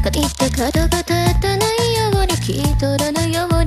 かきった角が立たないように気取らぬように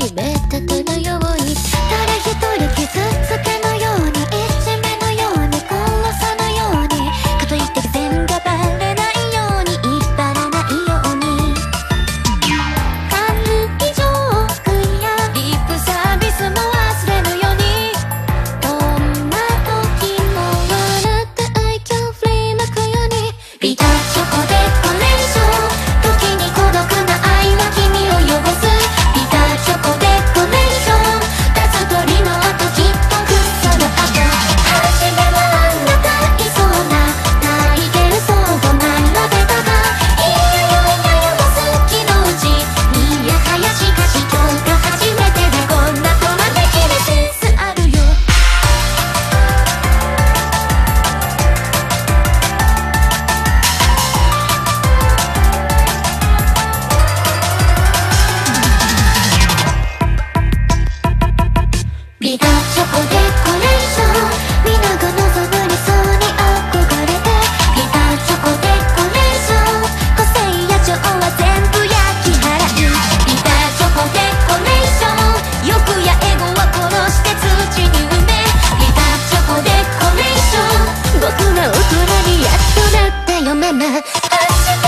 美がチョコデコレーションみんなが望む理想に憧れて美がチョコデコレーション個性や情は全部焼き払う美がチョコデコレーション欲やエゴは殺して土に埋め美がチョコデコレーション僕は大人にやっとなったよママ。